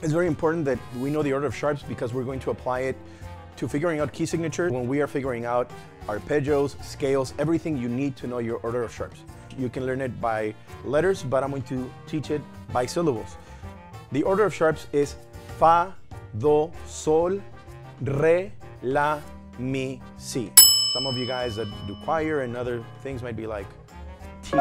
It's very important that we know the order of sharps because we're going to apply it to figuring out key signatures when we are figuring out arpeggios, scales, everything you need to know your order of sharps. You can learn it by letters, but I'm going to teach it by syllables. The order of sharps is fa, do, sol, re, la, mi, si. Some of you guys that do choir and other things might be like, ti.